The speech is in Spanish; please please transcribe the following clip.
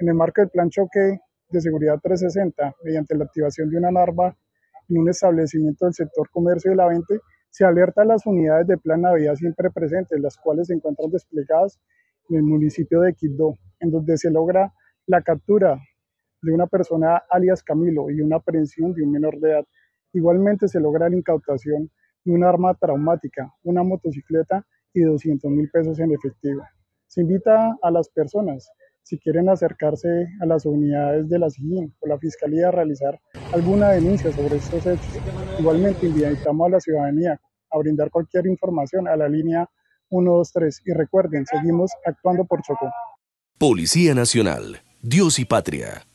En el marco del plan choque de seguridad 360, mediante la activación de una alarma en un establecimiento del sector comercio de la 20, se alerta a las unidades de plan Navidad siempre presentes, las cuales se encuentran desplegadas en el municipio de Quibdó, en donde se logra la captura de una persona alias Camilo y una aprehensión de un menor de edad. Igualmente se logra la incautación de un arma traumática, una motocicleta y 200 mil pesos en efectivo. Se invita a las personas, si quieren acercarse a las unidades de la SIGIN o la Fiscalía a realizar alguna denuncia sobre estos hechos. Igualmente invitamos a la ciudadanía a brindar cualquier información a la línea 123 y recuerden, seguimos actuando por Chocó. Policía Nacional, Dios y Patria.